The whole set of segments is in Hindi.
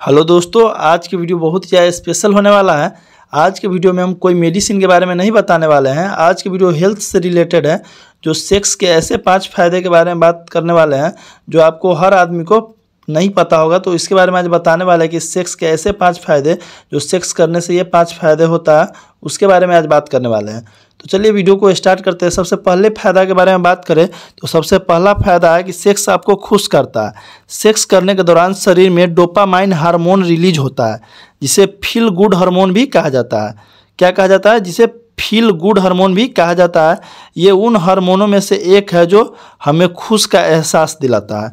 हेलो दोस्तों, आज की वीडियो बहुत ही ज़्यादा स्पेशल होने वाला है। आज के वीडियो में हम कोई मेडिसिन के बारे में नहीं बताने वाले हैं। आज की वीडियो हेल्थ से रिलेटेड है, जो सेक्स के ऐसे पाँच फ़ायदे के बारे में बात करने वाले हैं, जो आपको हर आदमी को नहीं पता होगा तो इसके बारे में आज बताने वाला है कि सेक्स के ऐसे पाँच फ़ायदे, जो सेक्स करने से ये पाँच फ़ायदे होता है, उसके बारे में आज बात करने वाले हैं। तो चलिए वीडियो को स्टार्ट करते हैं। सबसे पहले फ़ायदा के बारे में बात करें तो सबसे पहला फ़ायदा है कि सेक्स आपको खुश करता है। सेक्स करने के दौरान शरीर में डोपामाइन हार्मोन रिलीज़ होता है, जिसे फील गुड हार्मोन भी कहा जाता है। क्या कहा जाता है? जिसे फील गुड हार्मोन भी कहा जाता है। ये उन हार्मोनों में से एक है जो हमें खुश का एहसास दिलाता है।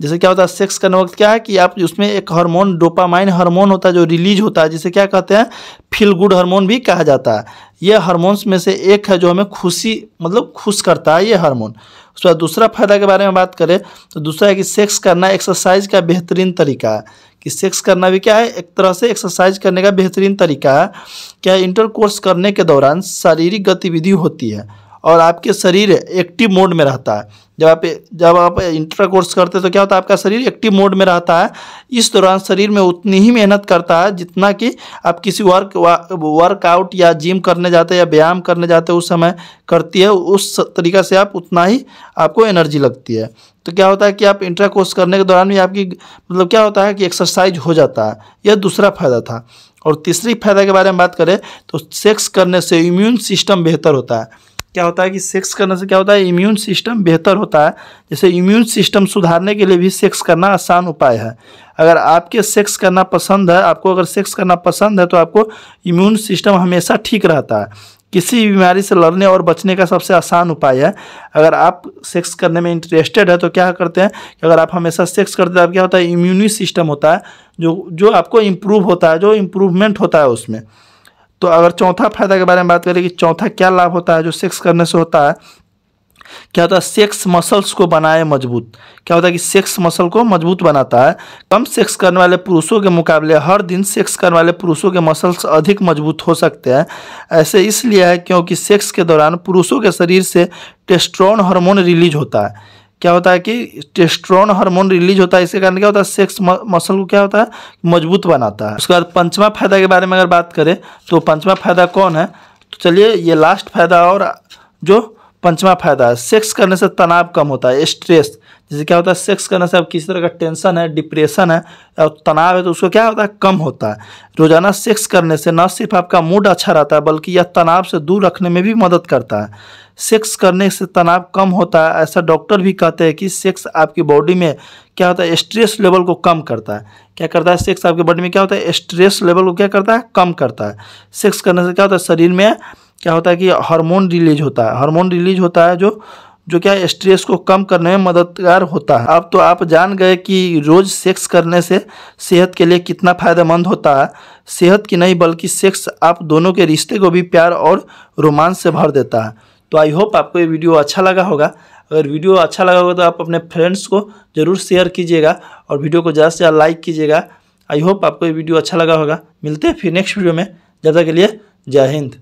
जैसे क्या होता है सेक्स करने वक्त क्या है कि आप उसमें एक हार्मोन डोपामाइन हार्मोन होता है जो रिलीज़ होता है, जिसे क्या कहते हैं फील गुड हार्मोन भी कहा जाता है। ये हार्मोन्स में से एक है जो हमें खुशी मतलब खुश करता है, ये हार्मोन उसके बाद दूसरा फ़ायदा के बारे में बात करें तो दूसरा है कि सेक्स करना एक्सरसाइज का बेहतरीन तरीका है। कि सेक्स करना भी क्या है, एक तरह से एक्सरसाइज करने का बेहतरीन तरीका है। क्या इंटरकोर्स करने के दौरान शारीरिक गतिविधि होती है। और आपके शरीर एक्टिव मोड में रहता है। जब आप जब आप इंटर कोर्स करते हैं तो क्या होता है? आपका शरीर एक्टिव मोड में रहता है। इस दौरान शरीर में उतनी ही मेहनत करता है, जितना कि आप किसी वर्क वर्कआउट या जिम करने जाते हैं या व्यायाम करने जाते हैं, उस समय करती है। उस तरीका से आप उतना ही आपको एनर्जी लगती है। तो क्या होता है कि आप इंटर कोर्स करने के दौरान भी आपकी मतलब क्या होता है कि एक्सरसाइज हो जाता है। यह दूसरा फ़ायदा था। और तीसरी फ़ायदा के बारे में बात करें तो सेक्स करने से इम्यून सिस्टम बेहतर होता है। क्या होता है कि सेक्स करने से क्या होता है? इम्यून सिस्टम बेहतर होता है। जैसे इम्यून सिस्टम सुधारने के लिए भी सेक्स करना आसान उपाय है। अगर आपके सेक्स करना पसंद है, आपको अगर सेक्स करना पसंद है तो आपको इम्यून सिस्टम हमेशा ठीक रहता है। किसी बीमारी से लड़ने और बचने का सबसे आसान उपाय है। अगर आप सेक्स करने में इंटरेस्टेड है तो क्या करते हैं कि अगर आप हमेशा सेक्स करते हैं तो क्या होता है? इम्यूनी सिस्टम होता है, जो जो आपको इम्प्रूव होता है, जो इम्प्रूवमेंट होता है उसमें। तो अगर चौथा फ़ायदा के बारे में बात करें कि चौथा क्या लाभ होता है, जो सेक्स करने से होता है, क्या होता है सेक्स मसल्स को बनाए मज़बूत। क्या होता है कि सेक्स मसल को मज़बूत बनाता है? कम सेक्स करने वाले पुरुषों के मुकाबले हर दिन सेक्स करने वाले पुरुषों के मसल्स अधिक मज़बूत हो सकते हैं। ऐसे इसलिए है क्योंकि सेक्स के दौरान पुरुषों के शरीर से टेस्ट्रॉन हार्मोन रिलीज़ होता है। क्या होता है कि टेस्ट्रॉन हार्मोन रिलीज़ होता है, इसके कारण क्या होता है सेक्स मसल को क्या होता है, मज़बूत बनाता है। उसके बाद पंचमा फ़ायदा के बारे में अगर बात करें तो पंचमा फ़ायदा कौन है? तो चलिए, ये लास्ट फ़ायदा और जो पंचमा फ़ायदा है सेक्स करने से तनाव कम होता है स्ट्रेस जैसे क्या होता है सेक्स करने से अब किसी तरह का टेंशन है डिप्रेशन है, और तनाव है तो उसको क्या होता है, कम होता है। रोज़ाना सेक्स करने से, न सिर्फ़ आपका मूड अच्छा रहता है, बल्कि यह तनाव से दूर रखने में भी मदद करता है। सेक्स करने से तनाव कम होता है। ऐसा डॉक्टर भी कहते हैं कि सेक्स आपकी बॉडी में क्या होता है, स्ट्रेस लेवल को कम करता है। क्या करता है, सेक्स आपकी बॉडी में क्या होता है, स्ट्रेस लेवल को क्या करता है, कम करता है। सेक्स करने से क्या होता है, शरीर में क्या होता है कि हार्मोन रिलीज़ होता है। हार्मोन रिलीज़ होता है जो जो क्या स्ट्रेस को कम करने में मददगार होता है। अब तो आप जान गए कि रोज़ सेक्स करने से सेहत के लिए कितना फ़ायदेमंद होता है। सेहत की नहीं, बल्कि सेक्स आप दोनों के रिश्ते को भी प्यार और रोमांस से भर देता है। तो आई होप आपको ये वीडियो अच्छा लगा होगा। अगर वीडियो अच्छा लगा होगा तो आप अपने फ्रेंड्स को ज़रूर शेयर कीजिएगा और वीडियो को ज़्यादा से ज़्यादा लाइक कीजिएगा। आई होप आपको ये वीडियो अच्छा लगा होगा। मिलते हैं फिर नेक्स्ट वीडियो में। ज़्यादा के लिए जय हिंद।